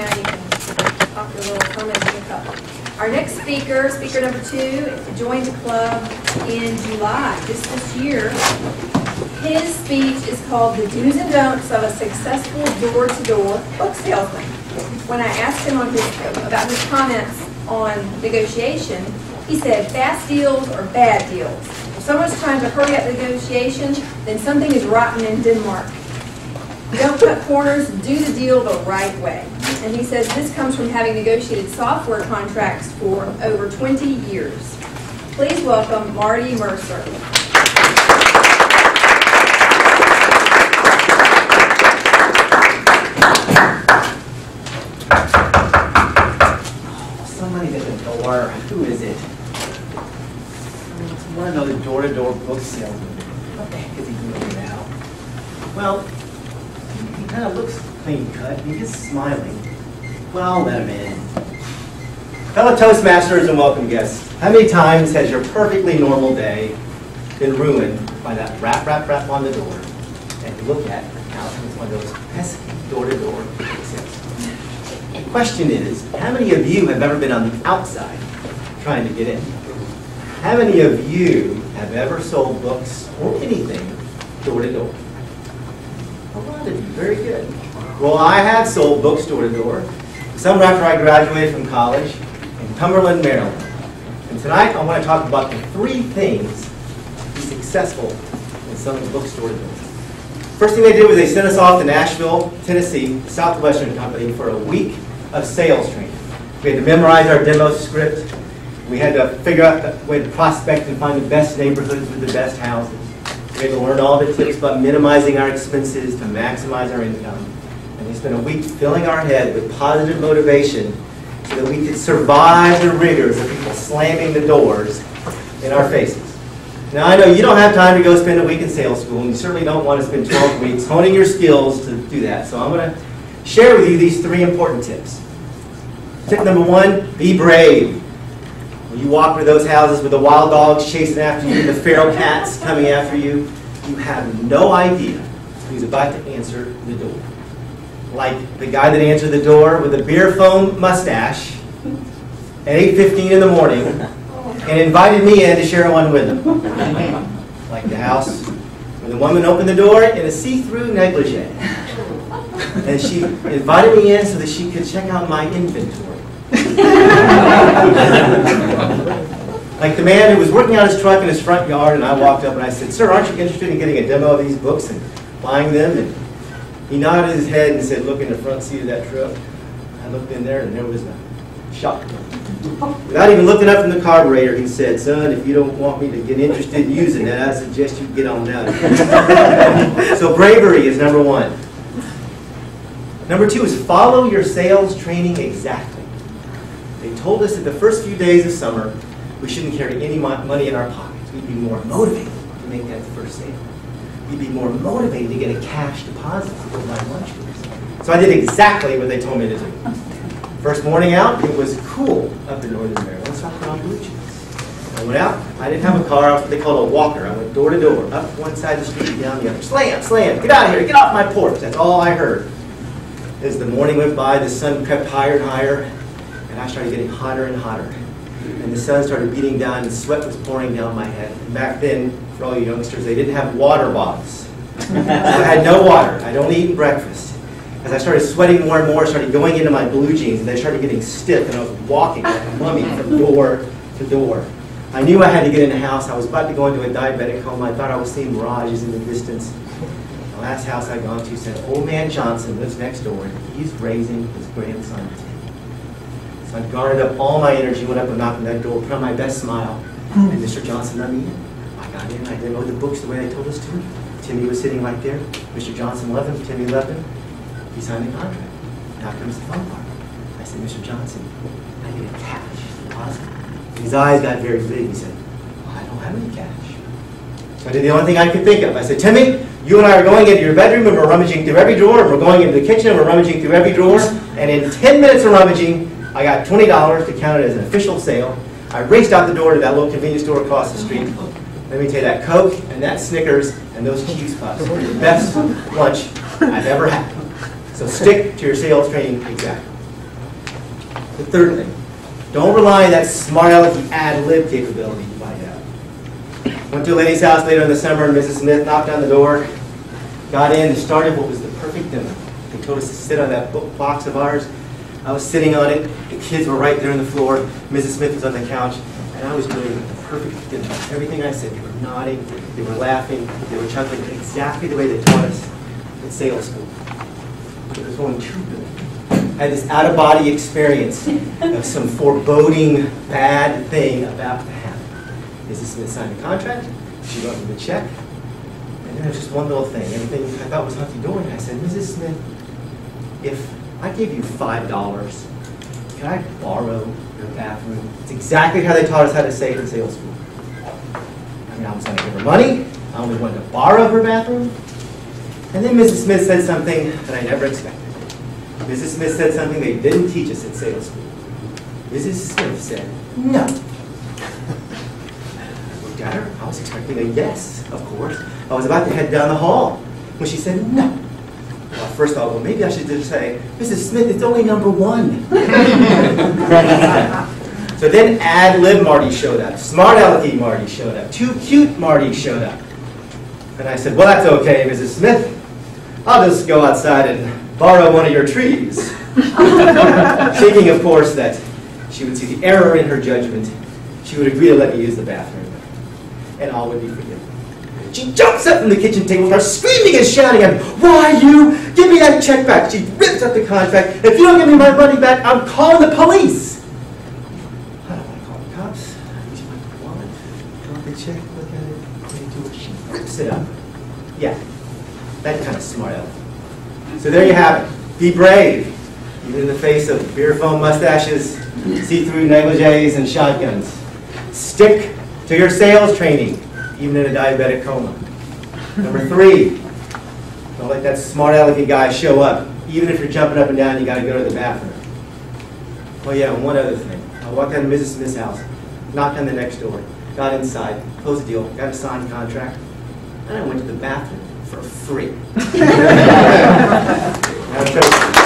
you can a little comments in a couple. Our next speaker, speaker number two, joined the club in July, just this year. His speech is called The Do's and Don'ts of a Successful Door-to-Door Book Salesman. When I asked him on his, about his comments on negotiation, he said, fast deals or bad deals. If someone's trying to hurry up the negotiation, then something is rotten in Denmark. Don't cut corners, do the deal the right way. And he says this comes from having negotiated software contracts for over 20 years. Please welcome Marty Mercer. Somebody's at the door. Who is it? I want to know the door-to-door book salesman. What the heck is he doing now? Well, he, he kind of looks clean cut. and He's smiling. Well, let him in. Fellow Toastmasters and welcome guests. How many times has your perfectly normal day been ruined by that rap, rap, rap on the door? And you look at now it's one of those pesky door-to-door. The question is, how many of you have ever been on the outside trying to get in? How many of you have ever sold books or anything door to door? A lot of you, very good. Well, I have sold books door to door. Summer after I graduated from college in Cumberland, Maryland. And tonight I want to talk about the three things to be successful in selling books door to door. First thing they did was they sent us off to Nashville, Tennessee, Southwestern Company for a week of sales training. We had to memorize our demo script. We had to figure out the way to prospect and find the best neighborhoods with the best houses. We had to learn all the tips about minimizing our expenses to maximize our income. And we spent a week filling our head with positive motivation so that we could survive the rigors of people slamming the doors in our faces. Now, I know you don't have time to go spend a week in sales school, and you certainly don't want to spend 12 weeks honing your skills to do that. So I'm going to share with you these three important tips. Tip number one, be brave. When you walk through those houses with the wild dogs chasing after you, the feral cats coming after you, you have no idea who's about to answer the door. Like the guy that answered the door with a beer foam mustache at 8.15 in the morning and invited me in to share one with him. Like the house where the woman opened the door in a see-through negligee. And she invited me in so that she could check out my inventory. like the man who was working on his truck in his front yard, and I walked up and I said, Sir, aren't you interested in getting a demo of these books and buying them? And he nodded his head and said, Look in the front seat of that truck. I looked in there and there was nothing. Shocked. Without even looking up from the carburetor, he said, Son, if you don't want me to get interested in using that, I suggest you get on out so bravery is number one. Number two is follow your sales training exactly. They told us that the first few days of summer, we shouldn't carry any money in our pockets. We'd be more motivated to make that first sale. We'd be more motivated to get a cash deposit go buy lunch. So I did exactly what they told me to do. First morning out, it was cool up in northern Maryland, so I put on blue jeans. I went out, I didn't have a car, I was what they called a walker. I went door to door, up one side of the street, down the other. Slam, slam, get out of here, get off my porch. That's all I heard. As the morning went by, the sun crept higher and higher, and I started getting hotter and hotter. And the sun started beating down, and sweat was pouring down my head. And back then, for all you youngsters, they didn't have water bottles. so I had no water. I'd only eaten breakfast. As I started sweating more and more, started going into my blue jeans, and they started getting stiff, and I was walking like a mummy from door to door. I knew I had to get in the house. I was about to go into a diabetic home. I thought I was seeing mirages in the distance. The last house I'd gone to said, Old Man Johnson lives next door, and he's raising his grandson So I guarded up all my energy, went up and knocked on that door, put on my best smile, and Mr. Johnson let me in. I in, I the books the way they told us to. Timmy was sitting right there. Mr. Johnson loved him, Timmy loved him. He signed the contract. Now comes the fun part. I said, Mr. Johnson, I need a cash deposit. His eyes got very big. He said, well, I don't have any cash. So I did the only thing I could think of. I said, Timmy, you and I are going into your bedroom and we're rummaging through every drawer, and we're going into the kitchen and we're rummaging through every drawer. And in 10 minutes of rummaging, I got $20 to count it as an official sale. I raced out the door to that little convenience store across the street. Let me tell you, that Coke and that Snickers and those cheese puffs were the best lunch I've ever had. So stick to your sales training exactly. The third thing, don't rely on that smart alecky ad lib capability you might have. Went to a lady's house later in the summer, and Mrs. Smith knocked on the door, got in, and started what was the perfect demo. They told us to sit on that box of ours. I was sitting on it, the kids were right there on the floor, Mrs. Smith was on the couch, and I was doing the perfect. Everything I said, they were nodding, they were laughing, they were chuckling, exactly the way they taught us in sales school. But It was going too good. I had this out-of-body experience of some foreboding bad thing about to happen. Mrs. Smith signed the contract, she wrote me the check, and then was just one little thing, everything I thought was hunky-dory. I said, Mrs. Smith, if I gave you five dollars, can I borrow your bathroom? It's exactly how they taught us how to it in sales school. I mean, I was gonna give her money, I only wanted to borrow her bathroom. And then Mrs. Smith said something that I never expected. Mrs. Smith said something they didn't teach us at sales school. Mrs. Smith said, no. I looked at her, I was expecting a yes, of course. I was about to head down the hall when she said no. Well, first I thought, well, maybe I should just say, Mrs. Smith, it's only number one. so then ad lib Marty showed up, smart alecky Marty showed up, too cute Marty showed up. And I said, well, that's okay, Mrs. Smith. I'll just go outside and borrow one of your trees. Thinking, of course, that she would see the error in her judgment. She would agree to let me use the bathroom. And all would be forgiven. She jumps up from the kitchen table, starts screaming and shouting at me, Why you? Give me that check back. She rips up the contract. If you don't give me my money back, I'm calling the police. I don't want to call the cops. Reach my wallet, drop the check, look at it, put it to her. She rips it up. Yeah, that kind of smart aleck. So there you have it. Be brave, even in the face of beer foam mustaches, see-through negligees, and shotguns. Stick to your sales training, even in a diabetic coma. Number three, don't let that smart alecky guy show up. Even if you're jumping up and down, you gotta go to the bathroom. Oh yeah, and one other thing. I walked out of Mrs. Smith's house, knocked on the next door, got inside, closed the deal, got a signed contract, and I went to the bathroom for free.